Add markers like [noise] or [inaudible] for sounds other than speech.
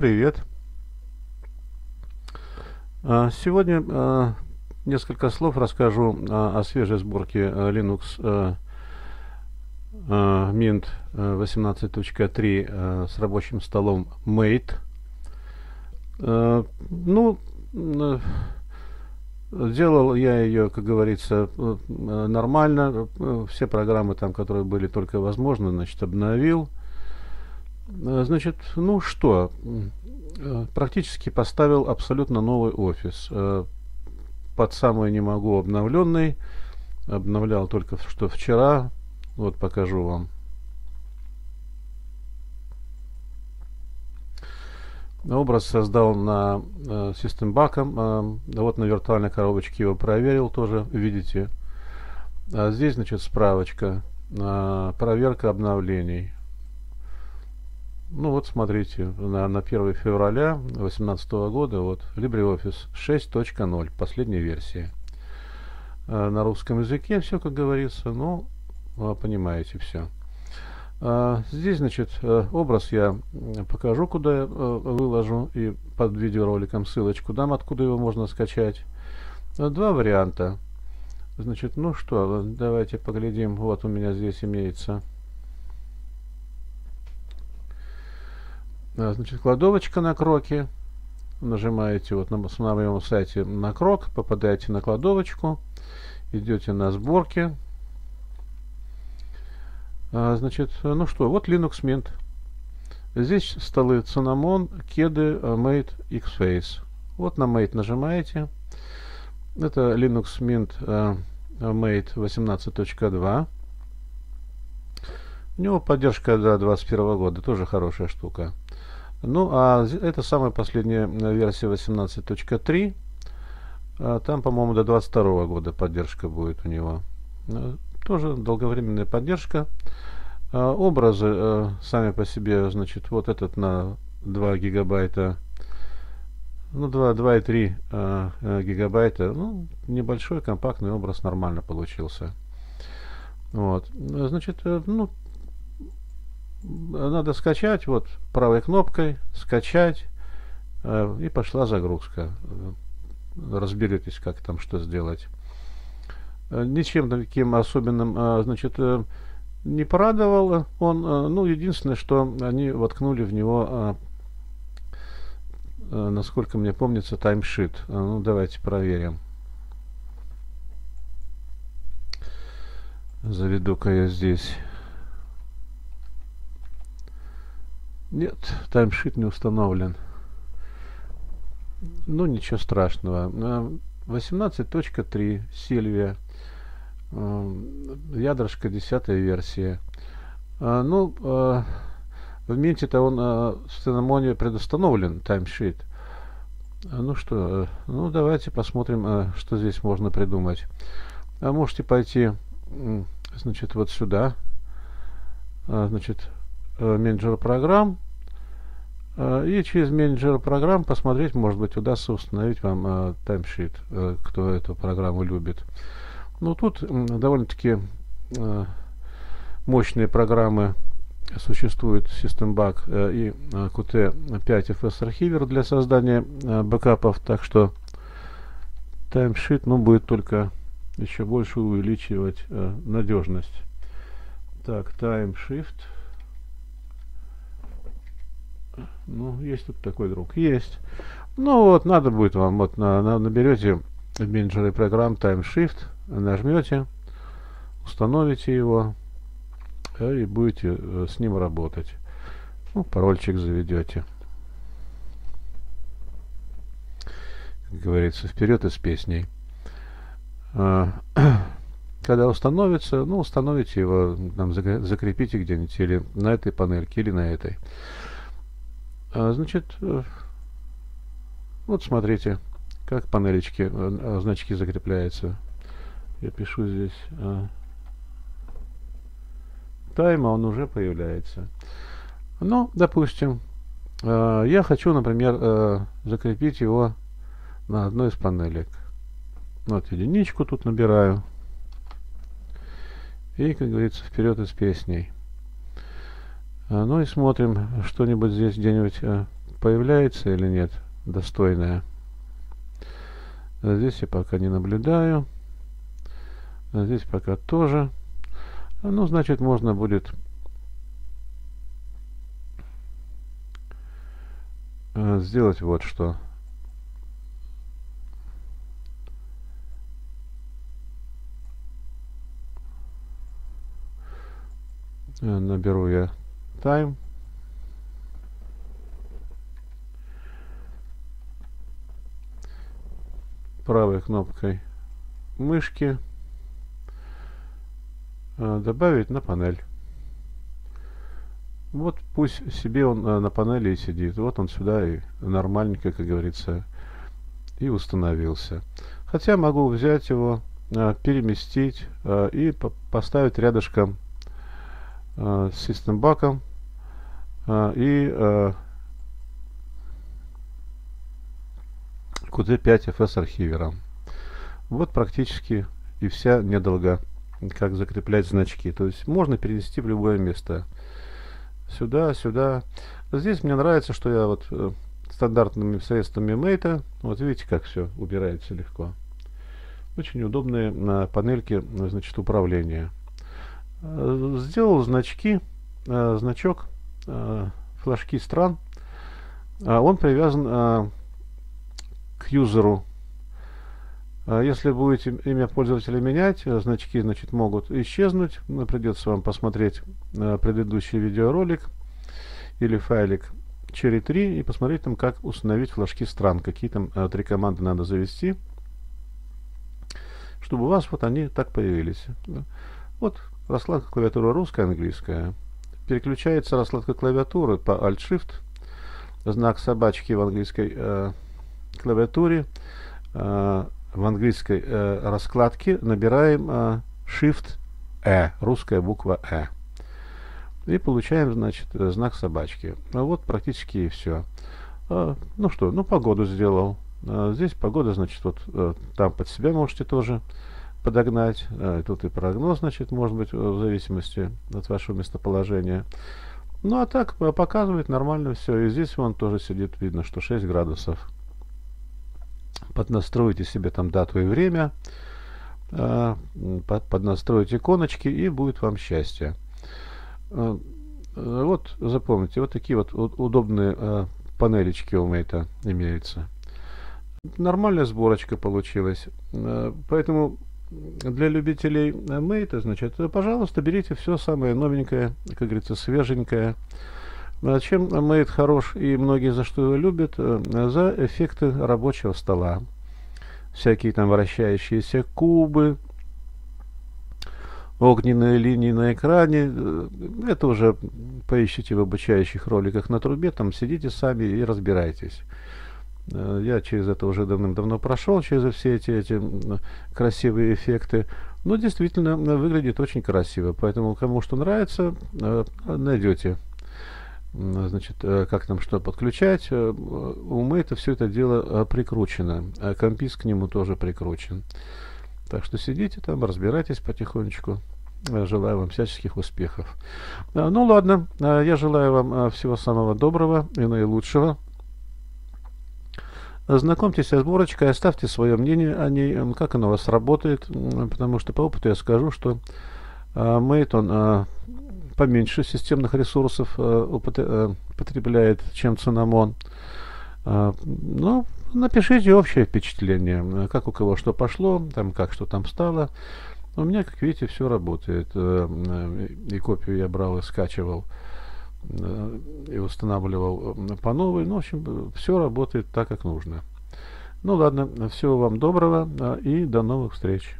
Привет. А, сегодня а, несколько слов расскажу о свежей сборке Linux Mint 18.3 с рабочим столом Mate. Ну, Делал я ее, как говорится, нормально. Все программы там, которые были только возможны, значит, обновил. Э, значит, ну что, э, практически поставил абсолютно новый офис. Э, под самый не могу обновленный. Обновлял только что вчера. Вот покажу вам. Образ создал на э, System Back. Э, вот на виртуальной коробочке его проверил тоже, видите. А здесь, значит, справочка. Э, проверка обновлений. Ну вот смотрите, на, на 1 февраля 2018 года вот LibreOffice 6.0, последняя версия. Э, на русском языке все, как говорится, ну, понимаете все. А, здесь, значит, э, образ я покажу, куда я э, выложу, и под видеороликом ссылочку дам, откуда его можно скачать. Два варианта. Значит, ну что, давайте поглядим. Вот у меня здесь имеется значит, кладовочка на кроке. Нажимаете вот на, на моем сайте на крок, попадаете на кладовочку, идете на сборки. А, значит, ну что, вот Linux Mint. Здесь столы Cinnamon, кеды, а, Mate, X-Face. Вот на Mate нажимаете. Это Linux Mint uh, Mate 18.2. У него поддержка до 2021 года, тоже хорошая штука. Ну, а это самая последняя э, версия 18.3. А там, по-моему, до 22 года поддержка будет у него. Э, тоже долговременная поддержка. А, образы а, сами по себе, значит, вот этот на 2 гигабайта, ну, 2, 2,3 а, гигабайта, ну, небольшой компактный образ нормально получился. Вот, значит, ну, надо скачать, вот правой кнопкой скачать, э, и пошла загрузка. Разберетесь, как там что сделать. Э, ничем таким особенным, э, значит, э, не порадовал он. Ну, единственное, что они воткнули в него, э, насколько мне помнится, таймшит. Ну, давайте проверим. Заведу-ка я здесь. Нет, таймшит не установлен. Ну, ничего страшного. 18.3 Сильвия. Ядрышко 10 версия. А, ну, а, в Минте-то он а, в Цинамоне предустановлен таймшит. Ну что, ну давайте посмотрим, что здесь можно придумать. А можете пойти, значит, вот сюда. Значит, Э, менеджер программ. Э, и через менеджер программ посмотреть, может быть, удастся установить вам э, таймшит, кто эту программу любит. Ну, тут довольно-таки мощные программы существуют SystemBug и Qt5 архивер для создания бэкапов, так что таймшит ну, будет только еще больше увеличивать надежность. Так, timeshift. Ну, есть тут такой друг. Есть. Ну вот, надо будет вам, вот на, на, наберете в менеджере программ Time Shift, нажмете, установите его и будете э, с ним работать. Ну, парольчик заведете. Как говорится, вперед и с песней. А, [clears throat] когда установится, ну, установите его, там, закрепите где-нибудь или на этой панельке, или на этой. А, значит, э, вот смотрите, как панелечки, э, э, значки закрепляются. Я пишу здесь тайма, он уже появляется. Ну, допустим, я хочу, например, закрепить его на одной из панелек. Вот единичку тут набираю. И, как говорится, вперед из песней. А, ну и смотрим, что-нибудь здесь где-нибудь а, появляется или нет достойная. Здесь я пока не наблюдаю. Здесь пока тоже. Ну, значит, можно будет сделать вот что. Наберу я time. правой кнопкой мышки э, добавить на панель. Вот пусть себе он э, на панели и сидит. Вот он сюда и нормальненько, как говорится, и установился. Хотя могу взять его, э, переместить и поставить рядышком с System баком и QT5 FS архивером. Вот практически и вся недолго, как закреплять значки. То есть можно перенести в любое место. Сюда, сюда. Здесь мне нравится, что я вот э, стандартными средствами мейта, вот видите, как все убирается легко. Очень удобные на панельке значит, управления. Э, сделал значки, э, значок флажки стран. Он привязан к юзеру. Если будете имя пользователя менять, э, значки значит, могут исчезнуть. Но придется вам посмотреть э, предыдущий видеоролик или файлик Cherry 3 и посмотреть там, как установить флажки стран. Какие там э, три команды надо завести, чтобы у вас вот они так появились. Вот раскладка клавиатуры русская, английская. Переключается раскладка клавиатуры по Alt-Shift. Знак собачки в английской клавиатуре э, в английской э, раскладке набираем э, Shift-E, русская буква E. И получаем, значит, знак собачки. А вот практически и все. Ну что, ну погоду сделал. Здесь погода, значит, вот там под себя можете тоже подогнать. Тут и прогноз, значит, может быть, в зависимости от вашего местоположения. Ну а так показывает нормально все. И здесь вон тоже сидит, видно, что 6 градусов поднастройте себе там дату и время, э, поднастроить иконочки и будет вам счастье. Э, вот запомните, вот такие вот удобные э, панелечки у Мейта имеются. Нормальная сборочка получилась. Поэтому для любителей Мейта, значит, пожалуйста, берите все самое новенькое, как говорится, свеженькое. А чем Mate хорош и многие за что его любят? Э, за эффекты рабочего стола. Всякие там вращающиеся кубы, огненные линии на экране. Э, это уже поищите в обучающих роликах на трубе, там сидите сами и разбирайтесь. Э, я через это уже давным-давно прошел, через все эти, эти красивые эффекты. Но действительно выглядит очень красиво. Поэтому кому что нравится, найдете значит, э, как там что подключать. Э, у Мэйта все это дело э, прикручено. Компис к нему тоже прикручен. Так что сидите там, разбирайтесь потихонечку. Желаю вам всяческих успехов. Ну ладно, я желаю вам всего самого доброго и наилучшего. Знакомьтесь с сборочкой, оставьте свое мнение о ней, как она у вас работает, потому что по опыту я скажу, что Mate он поменьше системных ресурсов э, э, потребляет, чем Цинамон. Э, ну, напишите общее впечатление, как у кого что пошло, там как что там стало. У меня, как видите, все работает. И копию я брал и скачивал и устанавливал по новой. Ну, в общем, все работает так, как нужно. Ну ладно, всего вам доброго и до новых встреч.